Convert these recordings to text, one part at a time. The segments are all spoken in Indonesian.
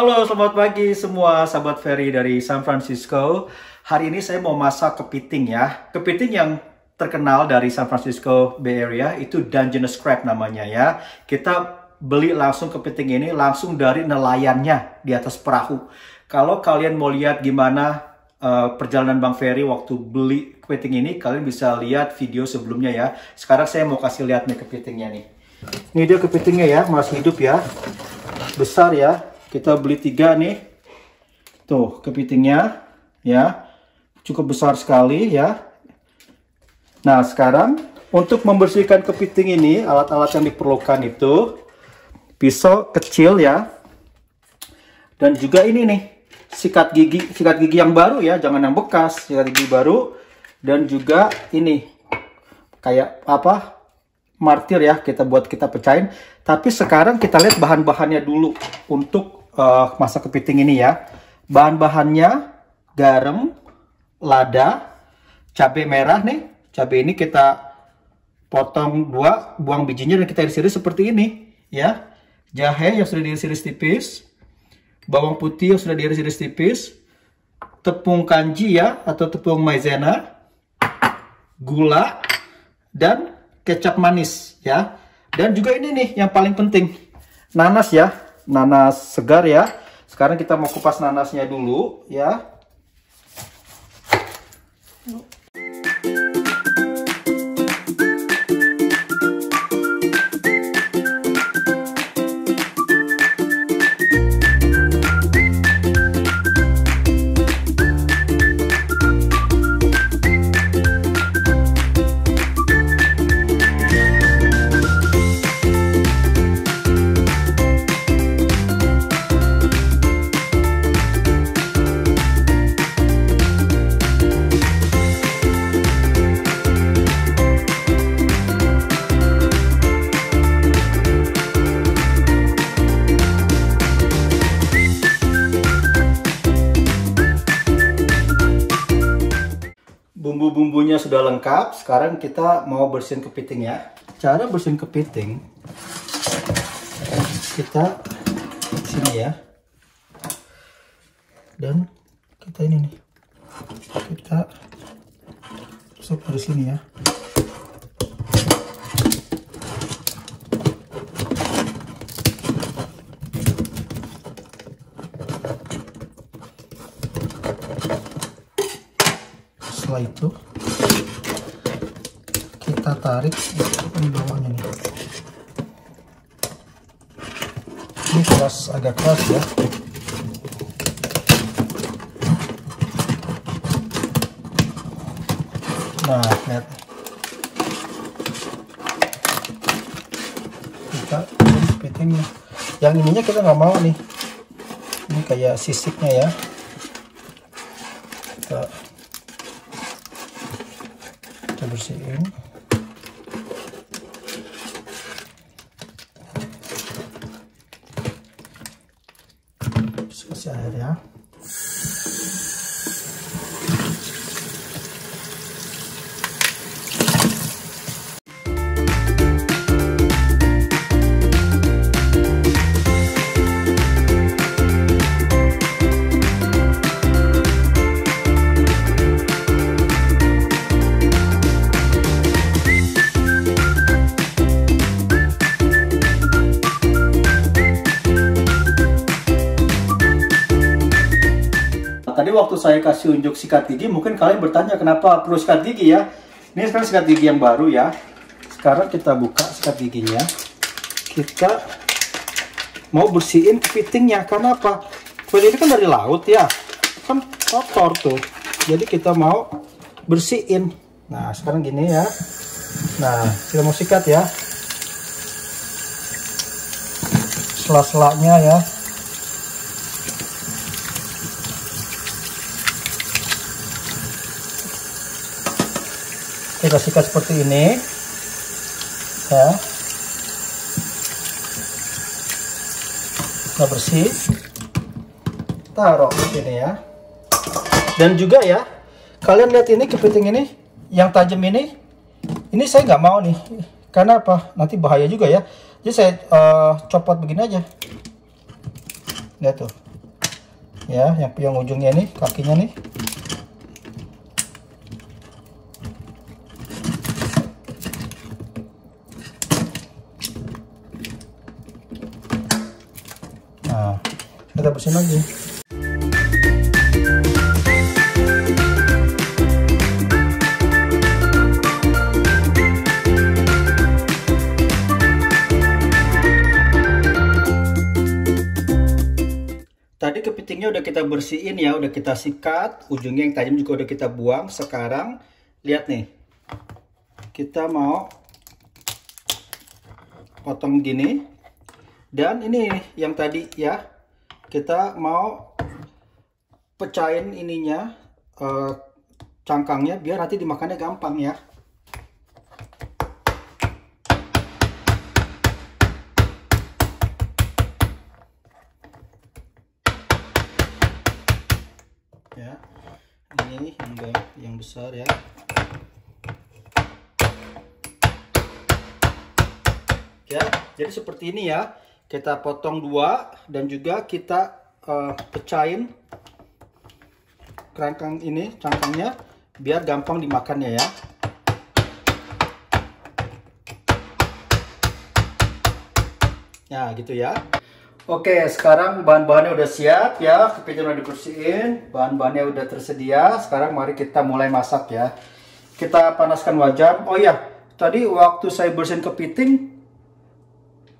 Halo, selamat pagi semua sahabat Ferry dari San Francisco. Hari ini saya mau masak kepiting ya. Kepiting yang terkenal dari San Francisco Bay Area itu Dungeness Crab namanya ya. Kita beli langsung kepiting ini langsung dari nelayannya di atas perahu. Kalau kalian mau lihat gimana uh, perjalanan Bang Ferry waktu beli kepiting ini, kalian bisa lihat video sebelumnya ya. Sekarang saya mau kasih lihat nih kepitingnya nih. Ini dia kepitingnya ya, masih hidup ya. Besar ya, kita beli tiga nih. Tuh kepitingnya ya. Cukup besar sekali ya. Nah sekarang untuk membersihkan kepiting ini alat-alat yang diperlukan itu pisau kecil ya. Dan juga ini nih sikat gigi sikat gigi yang baru ya. Jangan yang bekas sikat gigi baru. Dan juga ini kayak apa martir ya. Kita buat kita pecahin. Tapi sekarang kita lihat bahan-bahannya dulu untuk uh, masak kepiting ini ya. Bahan-bahannya garam, lada, cabai merah nih. Cabai ini kita potong dua, buang bijinya dan kita iris-iris seperti ini ya. Jahe yang sudah diiris-iris tipis, bawang putih yang sudah diiris-iris tipis, tepung kanji ya atau tepung maizena, gula dan kecap manis ya. Dan juga ini nih yang paling penting, nanas ya nanas segar ya. Sekarang kita mau kupas nanasnya dulu ya. Bumbu-bumbunya sudah lengkap. Sekarang kita mau bersihin kepiting ya. Cara bersihin kepiting, kita sini ya. Dan kita ini nih, kita masuk dari sini ya. Setelah itu kita tarik di bawahnya nih. Ini keras agak keras ya. Nah lihat. Kita kepitingnya yang ininya kita nggak mau nih. Ini kayak sisiknya ya tadi waktu saya kasih unjuk sikat gigi, mungkin kalian bertanya kenapa perlu sikat gigi ya. Ini sekarang sikat gigi yang baru ya. Sekarang kita buka sikat giginya. Kita mau bersihin kepitingnya. Karena apa? Kepiting ini kan dari laut ya. Kan kotor tuh. Jadi kita mau bersihin. Nah, sekarang gini ya. Nah, kita mau sikat ya. Sela-selanya ya. Kita sikat seperti ini. Ya. Kita bersih. Taruh di sini ya. Dan juga ya kalian lihat ini kepiting ini yang tajam ini ini saya nggak mau nih. Karena apa? Nanti bahaya juga ya. Jadi saya uh, copot begini aja. Lihat tuh. Ya yang yang ujungnya ini kakinya nih nah kita bersihin lagi Tadi kepitingnya udah kita bersihin ya, udah kita sikat, ujungnya yang tajam juga udah kita buang. Sekarang lihat nih, kita mau potong gini. Dan ini yang tadi ya, kita mau pecahin ininya, eh, cangkangnya biar nanti dimakannya gampang ya. ya. Ini yang yang besar ya. Ya jadi seperti ini ya kita potong dua dan juga kita uh, pecahin kerangkang ini cangkangnya biar gampang dimakannya ya ya gitu ya Oke, sekarang bahan-bahannya udah siap ya. Kepiting udah dibersihin, bahan-bahannya udah tersedia. Sekarang mari kita mulai masak ya. Kita panaskan wajan. Oh iya, tadi waktu saya bersihin kepiting,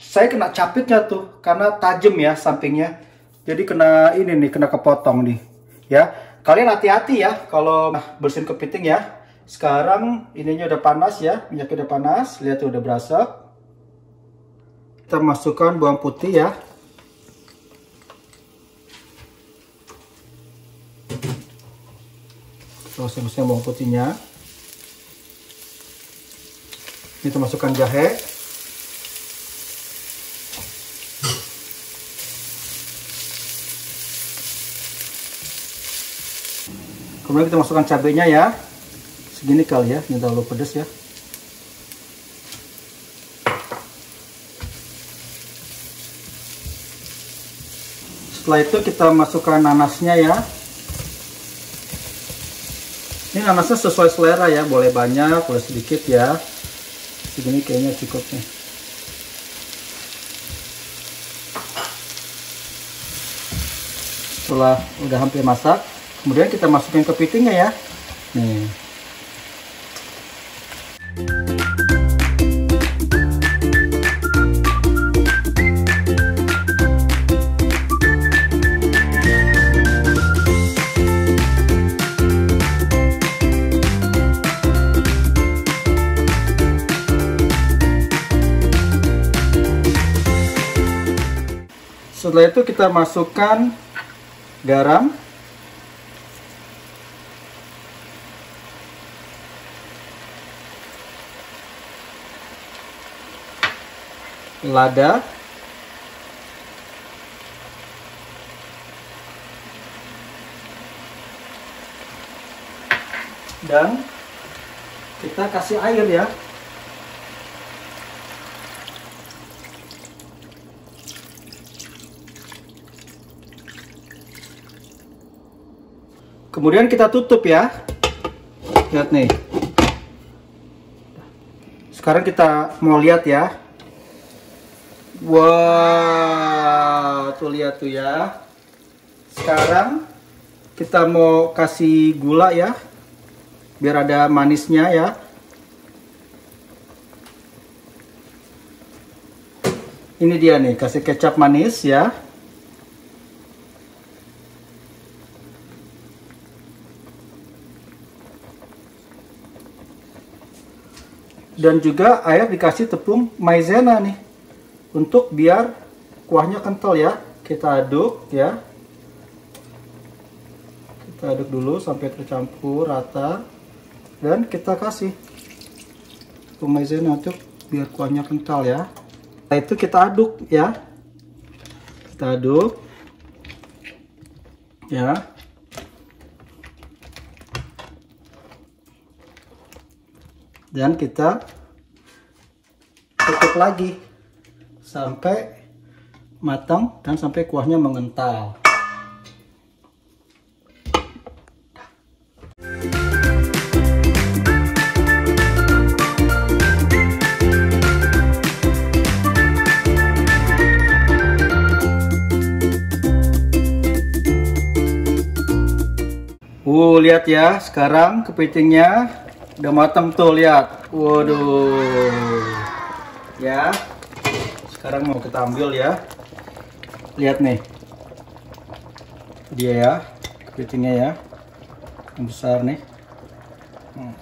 saya kena capitnya tuh karena tajam ya sampingnya. Jadi kena ini nih, kena kepotong nih. Ya, kalian hati-hati ya kalau bersihin kepiting ya. Sekarang ininya udah panas ya, minyaknya udah panas. Lihat tuh udah berasa. Kita masukkan bawang putih ya. terus bawang putihnya ini kita masukkan jahe kemudian kita masukkan cabenya ya segini kali ya ini terlalu pedas ya setelah itu kita masukkan nanasnya ya ini nanasnya sesuai selera ya, boleh banyak, boleh sedikit ya. Segini kayaknya cukup nih. Setelah udah hampir masak, kemudian kita masukin ke kepitingnya ya. Nih. Setelah itu kita masukkan garam. Lada. Dan kita kasih air ya. Kemudian kita tutup ya. Lihat nih. Sekarang kita mau lihat ya. Wow, tuh lihat tuh ya. Sekarang kita mau kasih gula ya. Biar ada manisnya ya. Ini dia nih, kasih kecap manis ya. dan juga air dikasih tepung maizena nih untuk biar kuahnya kental ya. Kita aduk ya. Kita aduk dulu sampai tercampur rata. Dan kita kasih. Maizena untuk biar kuahnya kental ya. Setelah itu kita aduk ya. Kita aduk. Ya. Dan kita tutup lagi sampai matang dan sampai kuahnya mengental. Wuh, lihat ya, sekarang kepitingnya udah matang tuh, lihat. Waduh. Ya, sekarang mau kita ambil ya. Lihat nih. Dia ya, kepitingnya ya. Yang besar nih. Hmm.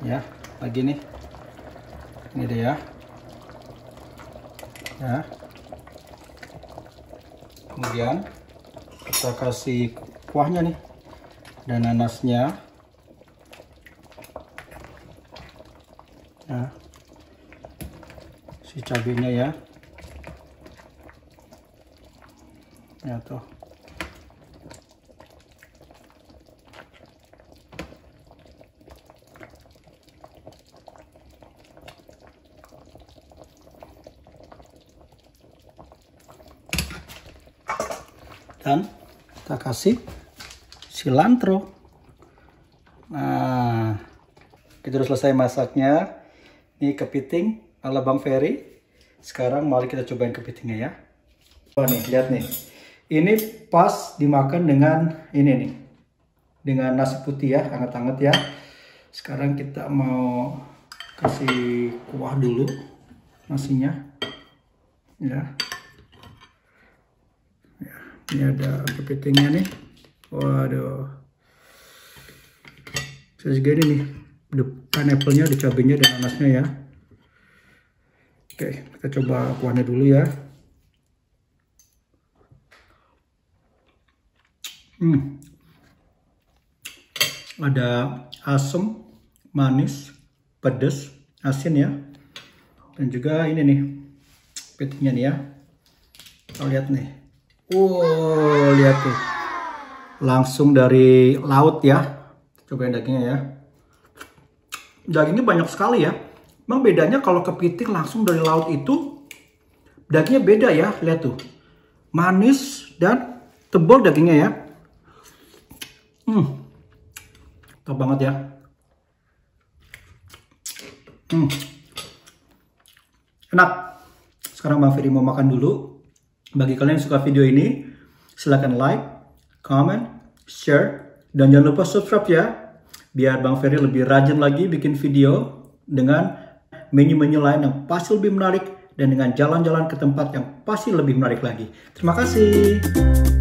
Ya, lagi nih. Ini dia ya. Ya. Kemudian kita kasih kuahnya nih dan nanasnya ya si cabenya ya ya tuh dan kita kasih cilantro. Nah, kita sudah selesai masaknya. Ini kepiting ala Bang Ferry. Sekarang mari kita cobain kepitingnya ya. Wah nih, lihat nih. Ini pas dimakan dengan ini nih. Dengan nasi putih ya, hangat-hangat ya. Sekarang kita mau kasih kuah dulu nasinya. Ya. ya ini ada kepitingnya nih. Waduh. Saya juga ini nih. Pineapple-nya, ada cabenya dan nanasnya ya. Oke, kita coba kuahnya dulu ya. Hmm. Ada asam, manis, pedas, asin ya. Dan juga ini nih. Petinya nih ya. Kita lihat nih. Wow, lihat tuh langsung dari laut ya. Cobain dagingnya ya. Dagingnya banyak sekali ya. Memang bedanya kalau kepiting langsung dari laut itu dagingnya beda ya. Lihat tuh. Manis dan tebal dagingnya ya. Hmm. Top banget ya. Hmm. Enak. Sekarang Bang Ferry mau makan dulu. Bagi kalian yang suka video ini, silahkan like, comment, share, dan jangan lupa subscribe ya. Biar Bang Ferry lebih rajin lagi bikin video dengan menu-menu lain yang pasti lebih menarik dan dengan jalan-jalan ke tempat yang pasti lebih menarik lagi. Terima kasih.